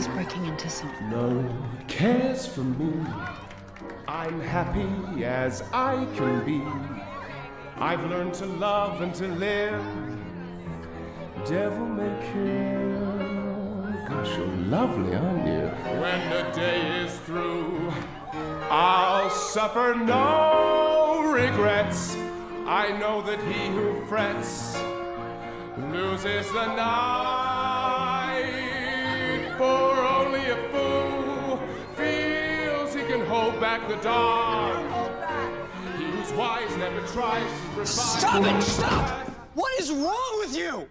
he's breaking into song. No one cares for me. I'm happy as I can be. I've learned to love and to live. Devil may care. Gosh, you're lovely, aren't you? When the day is through, I'll suffer no regrets. I know that he who frets loses the night. Can hold back the dawn. He who's wise never tries to revive. Stop it! Stop! What is wrong with you?